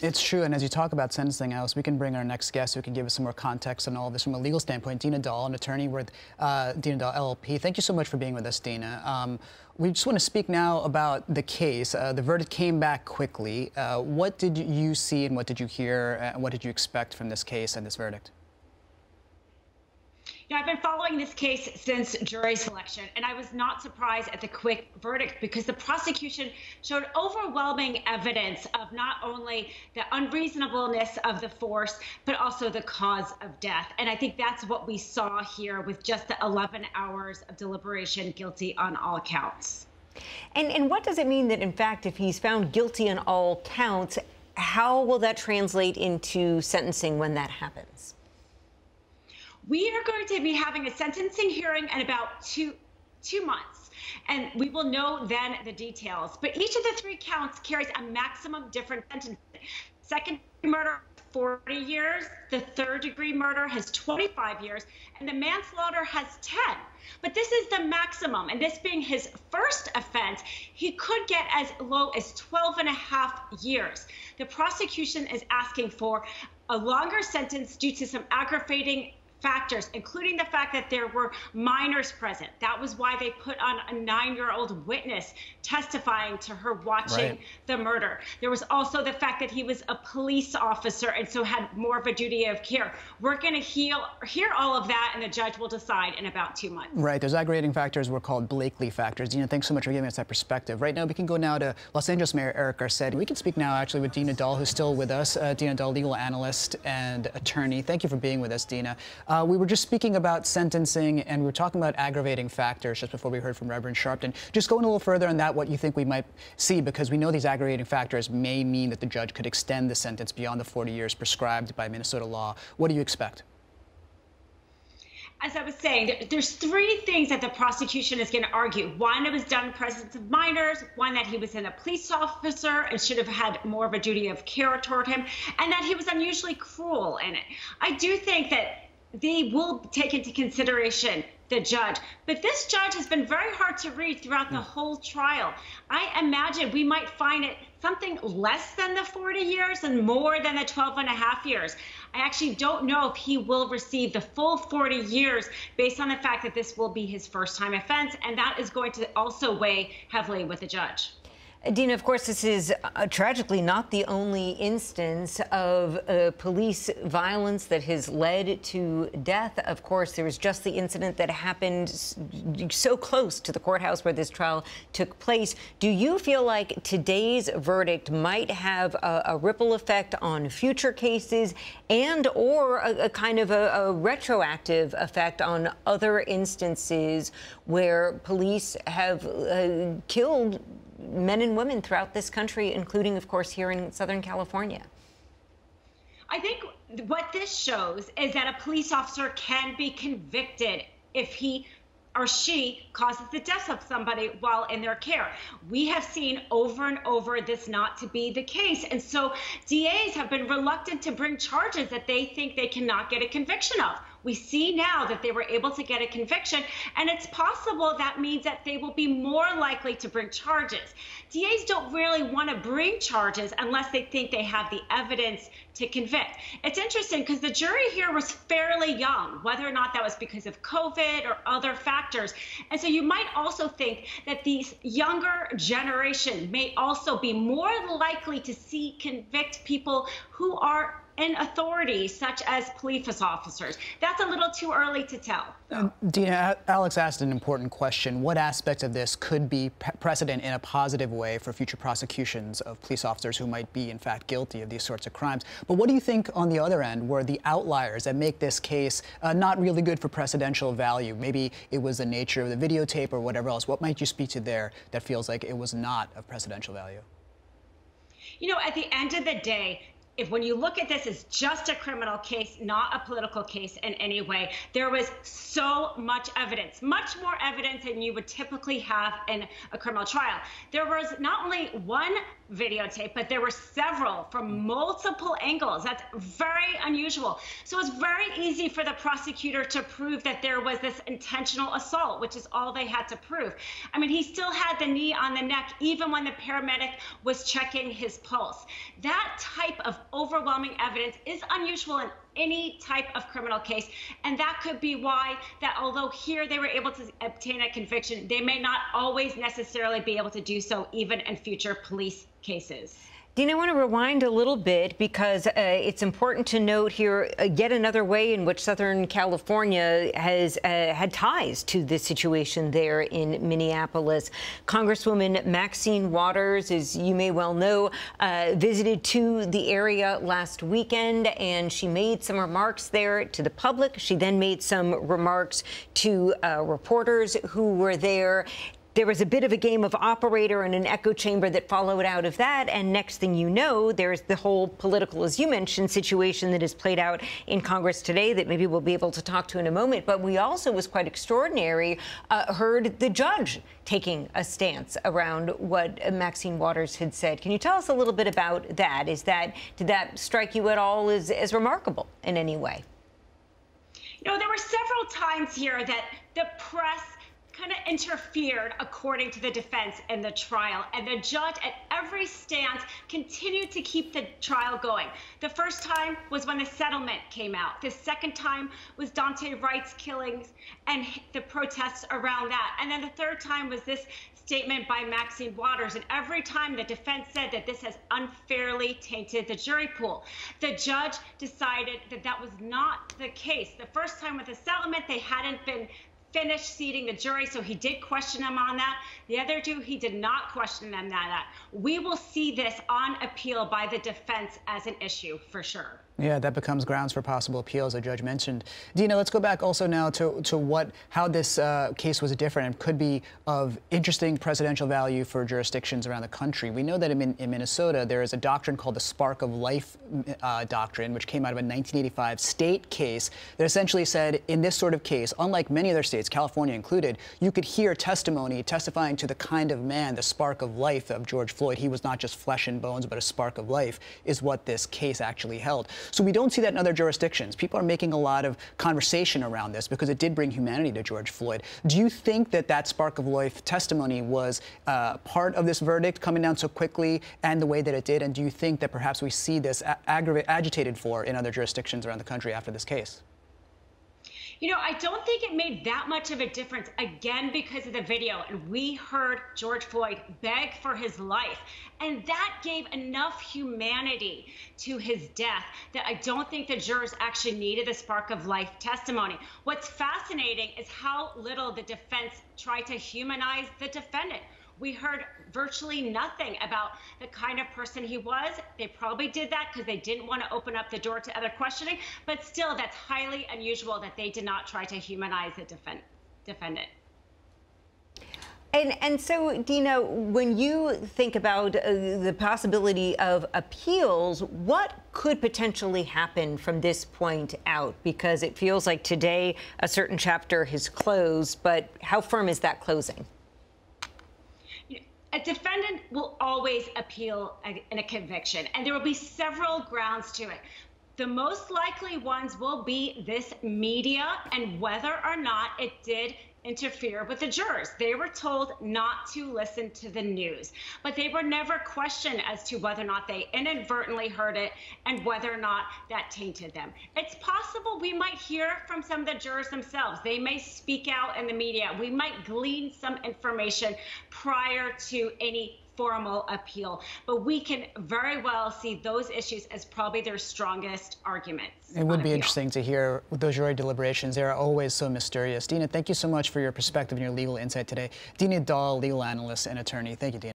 It's true, and as you talk about sentencing, Alice, we can bring our next guest who can give us some more context on all of this from a legal standpoint. Dina Doll, an attorney with uh, Dina Doll LLP. Thank you so much for being with us, Dina. Um, we just want to speak now about the case. Uh, the verdict came back quickly. Uh, what did you see and what did you hear and what did you expect from this case and this verdict? Know, I've been following this case since jury selection, and I was not surprised at the quick verdict because the prosecution showed overwhelming evidence of not only the unreasonableness of the force, but also the cause of death. And I think that's what we saw here with just the 11 hours of deliberation guilty on all counts. And, and what does it mean that, in fact, if he's found guilty on all counts, how will that translate into sentencing when that happens? We are going to be having a sentencing hearing in about two two months. And we will know then the details. But each of the three counts carries a maximum different sentence. Second murder, 40 years. The third degree murder has 25 years. And the manslaughter has 10. But this is the maximum. And this being his first offense, he could get as low as 12 and a half years. The prosecution is asking for a longer sentence due to some aggravating factors, including the fact that there were minors present. That was why they put on a nine year old witness testifying to her watching right. the murder. There was also the fact that he was a police officer and so had more of a duty of care. We're going to hear all of that, and the judge will decide in about two months. Right. Those aggravating factors were called Blakely factors. Dina, thanks so much for giving us that perspective. Right now, we can go now to Los Angeles Mayor Eric Garcetti. We can speak now actually with Dina Doll, who's still with us. Uh, Dina Doll, legal analyst and attorney. Thank you for being with us, Dina. Uh, Uh, we were just speaking about sentencing, and we were talking about aggravating factors just before we heard from Reverend Sharpton. Just going a little further on that, what you think we might see, because we know these aggravating factors may mean that the judge could extend the sentence beyond the 40 years prescribed by Minnesota law. What do you expect? as I was saying, there's three things that the prosecution is going to argue. One, it was done in presence of minors. One, that he was in a police officer and should have had more of a duty of care toward him, and that he was unusually cruel in it. I do think that they will take into consideration the judge. But this judge has been very hard to read throughout the hmm. whole trial. I imagine we might find it something less than the 40 years and more than the 12 and a half years. I actually don't know if he will receive the full 40 years based on the fact that this will be his first time offense, and that is going to also weigh heavily with the judge. Dina, of course, this is uh, tragically not the only instance of uh, police violence that has led to death. Of course, there was just the incident that happened so close to the courthouse where this trial took place. Do you feel like today's verdict might have a, a ripple effect on future cases and or a, a kind of a, a retroactive effect on other instances where police have uh, killed men and women throughout this country, including, of course, here in Southern California. I think what this shows is that a police officer can be convicted if he or she causes the death of somebody while in their care. We have seen over and over this not to be the case. And so DAs have been reluctant to bring charges that they think they cannot get a conviction of. We see now that they were able to get a conviction, and it's possible that means that they will be more likely to bring charges. DAs don't really want to bring charges unless they think they have the evidence to convict. It's interesting because the jury here was fairly young, whether or not that was because of COVID or other factors. And so you might also think that these younger generation may also be more likely to see convict people who are in authority, such as police officers. That's a little too early to tell. Uh, Dina, Alex asked an important question. What aspects of this could be precedent in a positive way for future prosecutions of police officers who might be, in fact, guilty of these sorts of crimes? But what do you think on the other end were the outliers that make this case uh, not really good for precedential value? Maybe it was the nature of the videotape or whatever else. What might you speak to there that feels like it was not of precedential value? You know, at the end of the day, if when you look at this as just a criminal case, not a political case in any way, there was so much evidence, much more evidence than you would typically have in a criminal trial. There was not only one videotape, but there were several from multiple angles. That's very unusual. So it's very easy for the prosecutor to prove that there was this intentional assault, which is all they had to prove. I mean, he still had the knee on the neck even when the paramedic was checking his pulse. That type of overwhelming evidence is unusual in any type of criminal case. And that could be why that although here they were able to obtain a conviction, they may not always necessarily be able to do so even in future police cases. Dina, I want to rewind a little bit because uh, it's important to note here uh, yet another way in which Southern California has uh, had ties to this situation there in Minneapolis. Congresswoman Maxine Waters, as you may well know, uh, visited to the area last weekend and she made some remarks there to the public. She then made some remarks to uh, reporters who were there. There was a bit of a game of operator and an echo chamber that followed out of that. And next thing you know, there's the whole political, as you mentioned, situation that has played out in Congress today that maybe we'll be able to talk to in a moment. But we also was quite extraordinary, uh, heard the judge taking a stance around what Maxine Waters had said. Can you tell us a little bit about that? Is that did that strike you at all as, as remarkable in any way? You know, there were several times here that the press kind of interfered according to the defense in the trial and the judge at every stance continued to keep the trial going. The first time was when the settlement came out. The second time was Daunte Wright's killings and the protests around that. And then the third time was this statement by Maxine Waters and every time the defense said that this has unfairly tainted the jury pool. The judge decided that that was not the case. The first time with the settlement they hadn't been finished seating the jury, so he did question them on that. The other two, he did not question them that. that. We will see this on appeal by the defense as an issue for sure. Yeah, that becomes grounds for possible appeal, as the judge mentioned. Dina, let's go back also now to, to what how this uh, case was different and could be of interesting precedential value for jurisdictions around the country. We know that in, in Minnesota there is a doctrine called the Spark of Life uh, doctrine, which came out of a 1985 state case that essentially said in this sort of case, unlike many other states, California included, you could hear testimony testifying to the kind of man, the spark of life of George Floyd. He was not just flesh and bones, but a spark of life, is what this case actually held. So we don't see that in other jurisdictions. People are making a lot of conversation around this because it did bring humanity to George Floyd. Do you think that that spark of life testimony was uh, part of this verdict coming down so quickly and the way that it did? And do you think that perhaps we see this agitated for in other jurisdictions around the country after this case? You know, I don't think it made that much of a difference, again, because of the video. And we heard George Floyd beg for his life. And that gave enough humanity to his death that I don't think the jurors actually needed the spark of life testimony. What's fascinating is how little the defense tried to humanize the defendant. We heard virtually nothing about the kind of person he was. They probably did that because they didn't want to open up the door to other questioning, but still, that's highly unusual that they did not try to humanize the defend defendant. And, and so, Dina, when you think about uh, the possibility of appeals, what could potentially happen from this point out? Because it feels like today a certain chapter has closed, but how firm is that closing? A defendant will always appeal in a conviction, and there will be several grounds to it. The most likely ones will be this media and whether or not it did interfere with the jurors. They were told not to listen to the news, but they were never questioned as to whether or not they inadvertently heard it and whether or not that tainted them. It's possible we might hear from some of the jurors themselves. They may speak out in the media. We might glean some information prior to any formal appeal. But we can very well see those issues as probably their strongest arguments. It would be appeal. interesting to hear those jury deliberations. They are always so mysterious. Dina, thank you so much for your perspective and your legal insight today. Dina Doll, legal analyst and attorney. Thank you, Dina.